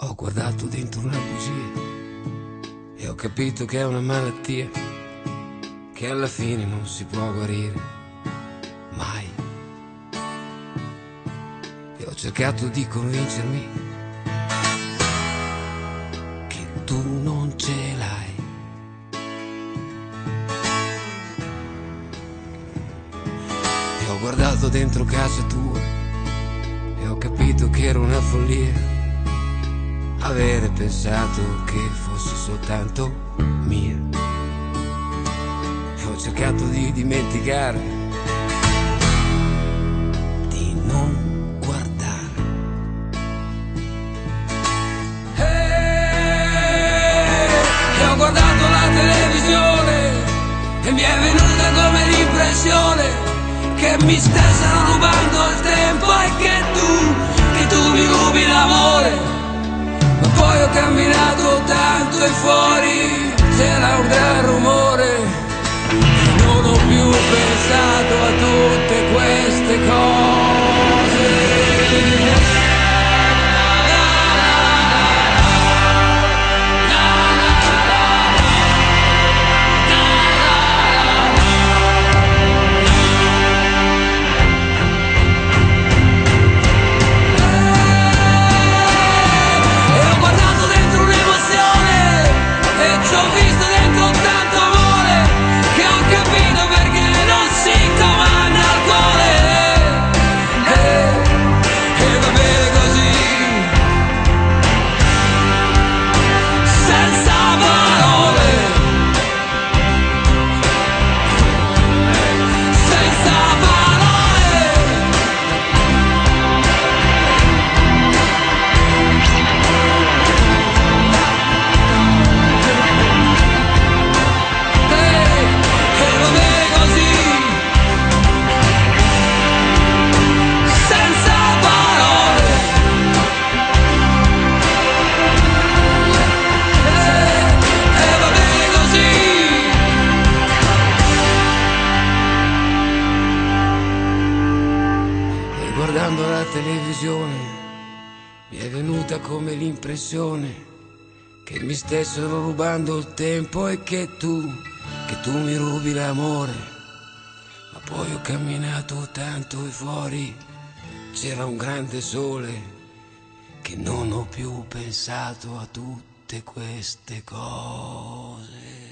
Ho guardato dentro una bugia e ho capito che è una malattia che alla fine non si può guarire mai. E ho cercato di convincermi che tu non ce l'hai. E ho guardato dentro casa tua e ho capito che era una follia avere pensato che fosse soltanto mia. Ho cercato di dimenticare, di non guardare. E ho guardato la televisione e mi è venuta come l'impressione che mi stessero rubando il tempo e che tu, che tu mi rubi l'amore. Camminato tanto e fuori guardando la televisione mi è venuta come l'impressione che mi stessero rubando il tempo e che tu, che tu mi rubi l'amore. Ma poi ho camminato tanto e fuori c'era un grande sole che non ho più pensato a tutte queste cose.